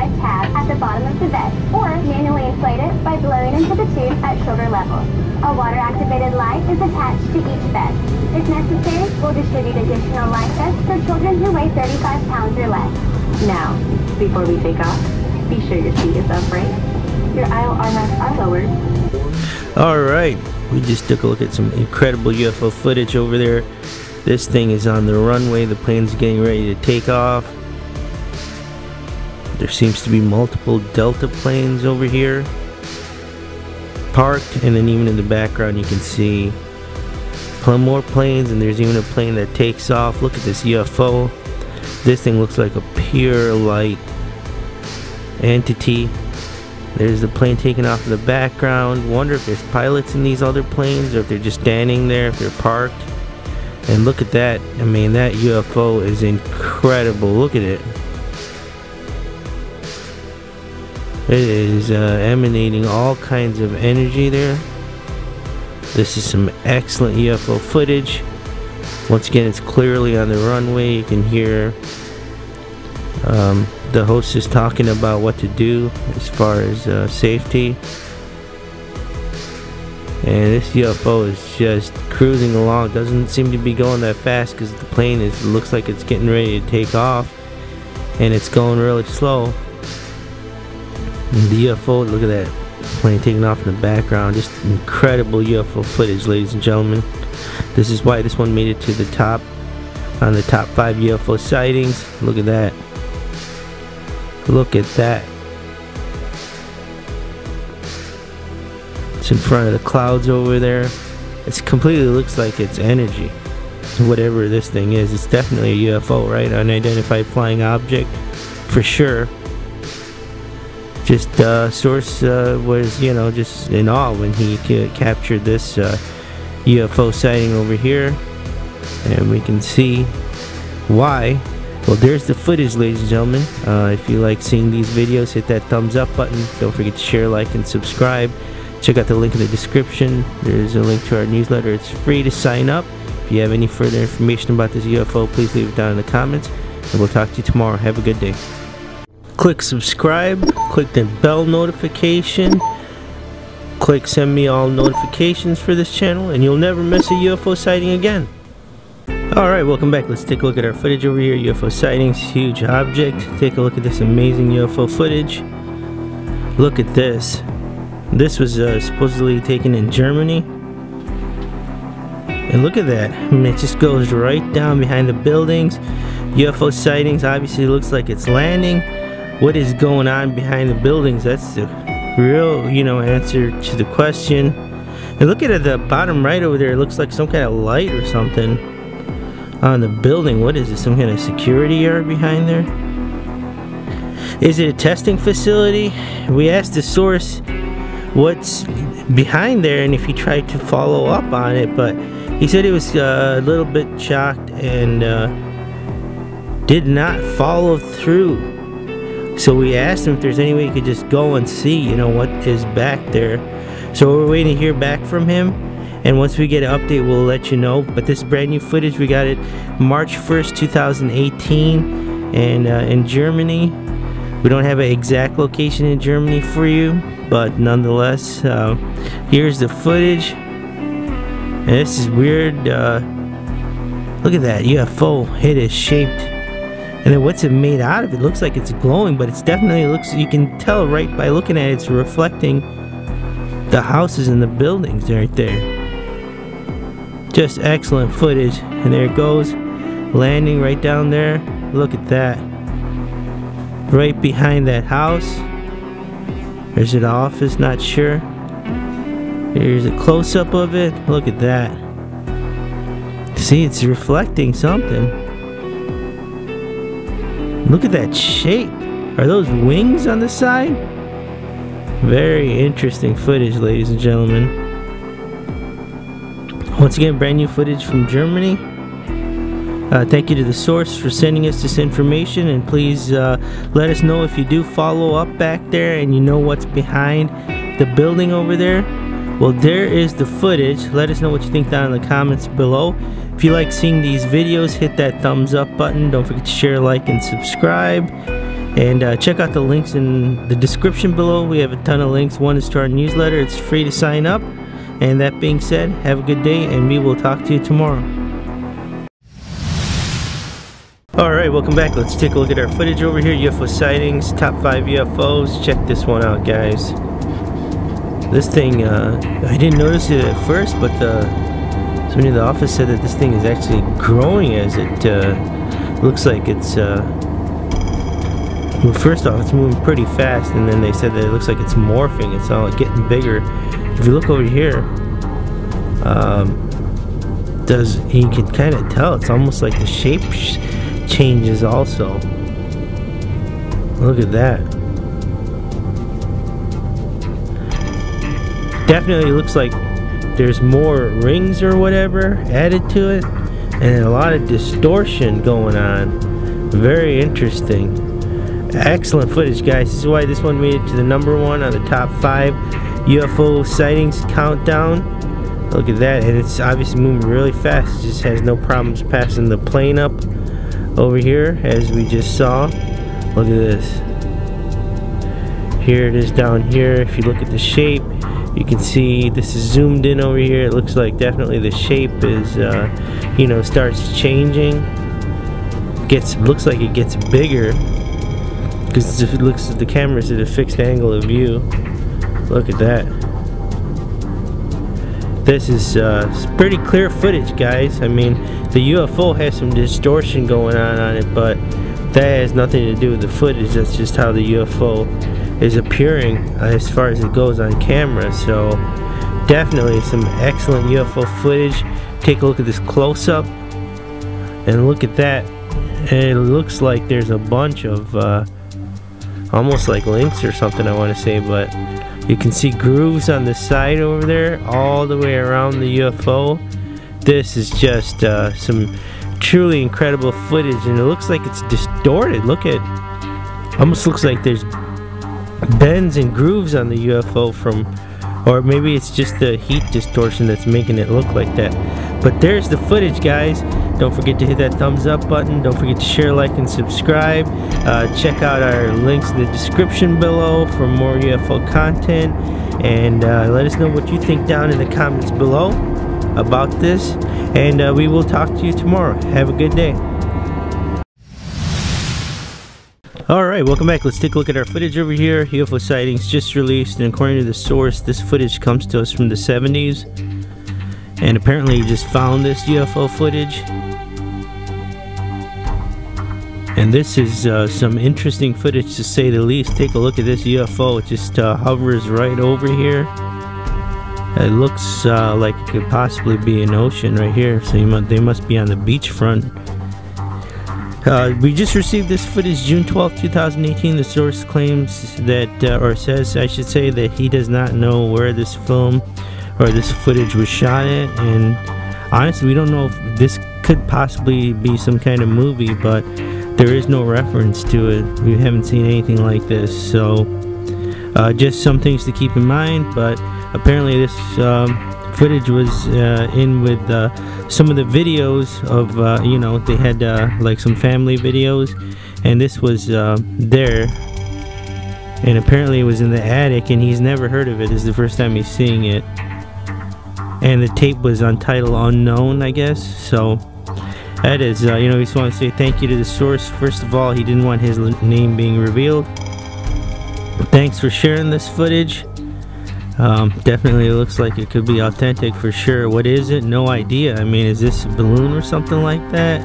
red tab at the bottom of the vest, or manually inflate it by blowing into the tube at shoulder level. A water-activated light is attached to each vest. If necessary, we'll distribute additional life vests for children who weigh 35 pounds or less. Now, before we take off, be sure your seat is upright, your aisle armrests are lowered. Alright, we just took a look at some incredible UFO footage over there. This thing is on the runway, the plane's getting ready to take off. There seems to be multiple Delta planes over here parked, and then even in the background, you can see more planes, and there's even a plane that takes off. Look at this UFO. This thing looks like a pure light entity. There's the plane taking off in the background. Wonder if there's pilots in these other planes or if they're just standing there, if they're parked. And look at that. I mean, that UFO is incredible. Look at it. It is uh, emanating all kinds of energy there. This is some excellent UFO footage. Once again, it's clearly on the runway. You can hear um, the host is talking about what to do as far as uh, safety. And this UFO is just cruising along. Doesn't seem to be going that fast because the plane is looks like it's getting ready to take off, and it's going really slow. The UFO, look at that plane taking off in the background. Just incredible UFO footage, ladies and gentlemen. This is why this one made it to the top on the top five UFO sightings. Look at that. Look at that. It's in front of the clouds over there. It completely looks like it's energy. Whatever this thing is, it's definitely a UFO, right? Unidentified flying object, for sure. Just uh, source uh, was, you know, just in awe when he captured this uh, UFO sighting over here, and we can see why well, there's the footage, ladies and gentlemen. Uh, if you like seeing these videos, hit that thumbs up button. Don't forget to share, like, and subscribe. Check out the link in the description. There's a link to our newsletter. It's free to sign up. If you have any further information about this UFO, please leave it down in the comments. And we'll talk to you tomorrow. Have a good day. Click subscribe. Click the bell notification. Click send me all notifications for this channel. And you'll never miss a UFO sighting again. Alright, welcome back. Let's take a look at our footage over here. UFO sightings, huge object. Take a look at this amazing UFO footage. Look at this. This was uh, supposedly taken in Germany. And look at that. I mean, it just goes right down behind the buildings. UFO sightings obviously looks like it's landing. What is going on behind the buildings? That's the real, you know, answer to the question. And look at the bottom right over there. It looks like some kind of light or something on the building. What is this? Some kind of security yard behind there? Is it a testing facility? We asked the source what's behind there and if he tried to follow up on it, but he said he was uh, a little bit shocked and uh, did not follow through. So we asked him if there's any way he could just go and see, you know, what is back there. So we're waiting to hear back from him. And once we get an update we'll let you know. But this brand new footage we got it March 1st 2018 and uh, in Germany we don't have an exact location in Germany for you but nonetheless uh, here's the footage. And this is weird uh, look at that UFO it is shaped and then what's it made out of? It looks like it's glowing but it's definitely looks you can tell right by looking at it it's reflecting the houses and the buildings right there. Just excellent footage. And there it goes landing right down there. Look at that. Right behind that house. There's an office not sure. Here's a close-up of it. Look at that. See it's reflecting something look at that shape are those wings on the side very interesting footage ladies and gentlemen once again, brand new footage from Germany. Uh, thank you to the source for sending us this information and please uh, let us know if you do follow up back there and you know what's behind the building over there. Well, there is the footage. Let us know what you think down in the comments below. If you like seeing these videos, hit that thumbs up button. Don't forget to share, like, and subscribe. And uh, check out the links in the description below. We have a ton of links. One is to our newsletter. It's free to sign up. And that being said, have a good day, and we will talk to you tomorrow. Alright, welcome back. Let's take a look at our footage over here. UFO sightings, top 5 UFOs. Check this one out, guys. This thing, uh, I didn't notice it at first, but uh, somebody in the office said that this thing is actually growing as it uh, looks like it's, uh, well, first off, it's moving pretty fast, and then they said that it looks like it's morphing. It's all like getting bigger. If you look over here, um, does you can kind of tell it's almost like the shape changes also. Look at that. Definitely looks like there's more rings or whatever added to it and a lot of distortion going on. Very interesting. Excellent footage guys. This is why this one made it to the number one on the top five UFO sightings countdown. Look at that and it's obviously moving really fast. It just has no problems passing the plane up over here as we just saw look at this here it is down here if you look at the shape you can see this is zoomed in over here. It looks like definitely the shape is uh, you know starts changing. Gets looks like it gets bigger because it looks the camera's at a fixed angle of view. Look at that. This is uh, pretty clear footage guys. I mean the UFO has some distortion going on on it but that has nothing to do with the footage. That's just how the UFO is appearing as far as it goes on camera so definitely some excellent UFO footage take a look at this close-up and look at that it looks like there's a bunch of uh, almost like links or something I want to say but you can see grooves on the side over there all the way around the UFO. This is just uh, some truly incredible footage and it looks like it's distorted. Look at, almost looks like there's bends and grooves on the UFO from, or maybe it's just the heat distortion that's making it look like that. But there's the footage guys. Don't forget to hit that thumbs up button. Don't forget to share, like, and subscribe. Uh, check out our links in the description below for more UFO content. And uh, let us know what you think down in the comments below about this. And uh, we will talk to you tomorrow. Have a good day. Alright, welcome back. Let's take a look at our footage over here. UFO sightings just released, and according to the source, this footage comes to us from the 70s. And apparently, he just found this UFO footage and this is uh, some interesting footage to say the least. Take a look at this UFO. It just uh, hovers right over here. It looks uh, like it could possibly be an ocean right here. So they must be on the beachfront. Uh, we just received this footage June 12, 2018. The source claims that, uh, or says, I should say, that he does not know where this film or this footage was shot at. And honestly, we don't know if this could possibly be some kind of movie, but there is no reference to it. We haven't seen anything like this, so uh, just some things to keep in mind. But apparently, this um, footage was uh, in with uh, some of the videos of uh, you know they had uh, like some family videos, and this was uh, there. And apparently, it was in the attic, and he's never heard of it. This is the first time he's seeing it. And the tape was on title unknown, I guess. So that is, uh, you know, we just want to say thank you to the source. First of all, he didn't want his name being revealed. Thanks for sharing this footage. Um, definitely looks like it could be authentic for sure. What is it? No idea. I mean, is this a balloon or something like that?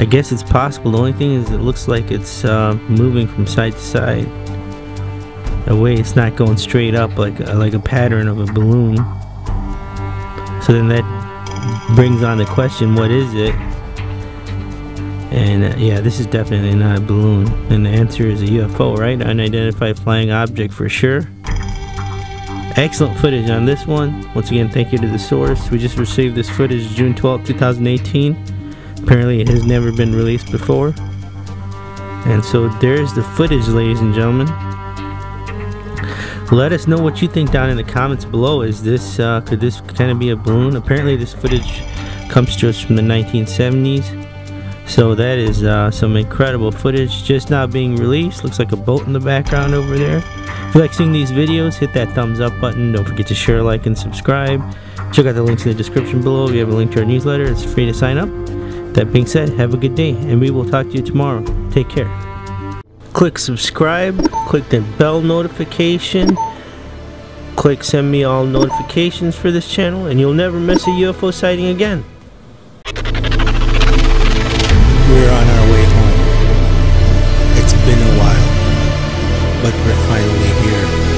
I guess it's possible. The only thing is it looks like it's uh, moving from side to side. A way it's not going straight up like, like a pattern of a balloon. So then that brings on the question, what is it? And uh, yeah, this is definitely not a balloon. And the answer is a UFO, right? Unidentified flying object for sure. Excellent footage on this one. Once again, thank you to the source. We just received this footage June 12, 2018. Apparently, it has never been released before. And so there's the footage, ladies and gentlemen. Let us know what you think down in the comments below. Is this, uh, could this kind of be a balloon? Apparently, this footage comes to us from the 1970s. So that is uh, some incredible footage just now being released. Looks like a boat in the background over there. If you like seeing these videos, hit that thumbs up button. Don't forget to share, like, and subscribe. Check out the links in the description below. We have a link to our newsletter, it's free to sign up. That being said, have a good day, and we will talk to you tomorrow. Take care. Click subscribe, click the bell notification, click send me all notifications for this channel, and you'll never miss a UFO sighting again. We're on our way home. It's been a while, but we're finally here.